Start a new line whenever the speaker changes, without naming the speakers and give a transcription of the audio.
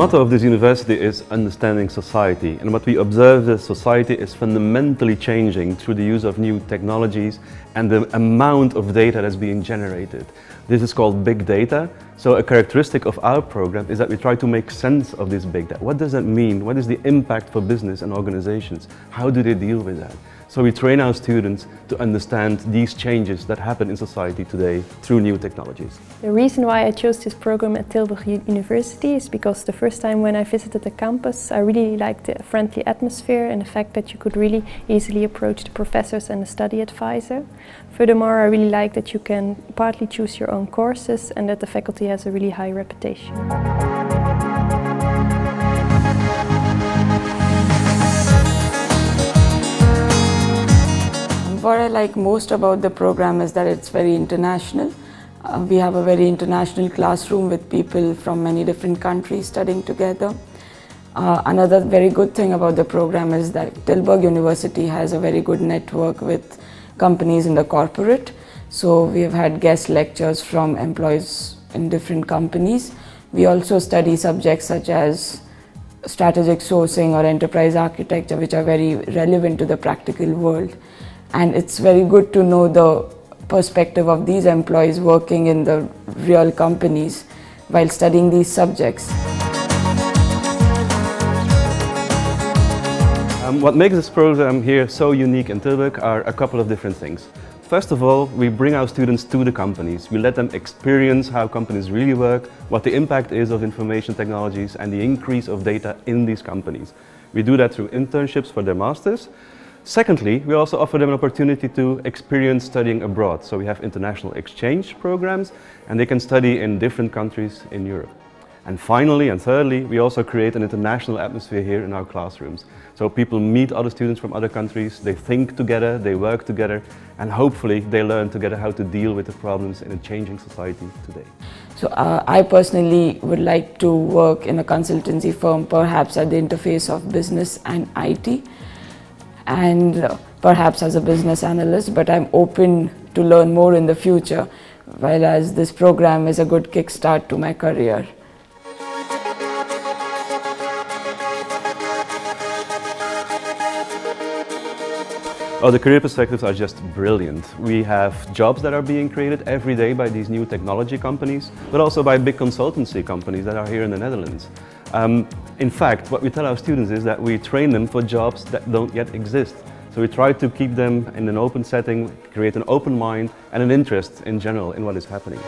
The motto of this university is understanding society and what we observe is society is fundamentally changing through the use of new technologies and the amount of data that's being generated. This is called big data. So a characteristic of our program is that we try to make sense of this big data. What does that mean? What is the impact for business and organizations? How do they deal with that? So we train our students to understand these changes that happen in society today through new technologies.
The reason why I chose this program at Tilburg University is because the first time when I visited the campus I really liked the friendly atmosphere and the fact that you could really easily approach the professors and the study advisor. Furthermore I really like that you can partly choose your own courses and that the faculty has a really high reputation.
What I like most about the program is that it's very international. Uh, we have a very international classroom with people from many different countries studying together. Uh, another very good thing about the program is that Tilburg University has a very good network with companies in the corporate. So we have had guest lectures from employees in different companies. We also study subjects such as strategic sourcing or enterprise architecture which are very relevant to the practical world and it's very good to know the perspective of these employees working in the real companies while studying these subjects.
Um, what makes this program here so unique in Tilburg are a couple of different things. First of all, we bring our students to the companies. We let them experience how companies really work, what the impact is of information technologies and the increase of data in these companies. We do that through internships for their masters, Secondly, we also offer them an opportunity to experience studying abroad. So we have international exchange programs and they can study in different countries in Europe. And finally and thirdly, we also create an international atmosphere here in our classrooms. So people meet other students from other countries, they think together, they work together, and hopefully they learn together how to deal with the problems in a changing society today.
So uh, I personally would like to work in a consultancy firm, perhaps at the interface of business and IT and perhaps as a business analyst, but I'm open to learn more in the future, whereas this program is a good kickstart to my career.
Oh, the career perspectives are just brilliant. We have jobs that are being created every day by these new technology companies, but also by big consultancy companies that are here in the Netherlands. Um, in fact, what we tell our students is that we train them for jobs that don't yet exist. So we try to keep them in an open setting, create an open mind and an interest in general in what is happening.